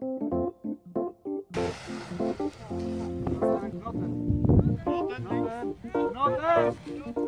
Noten! Noten! Noten!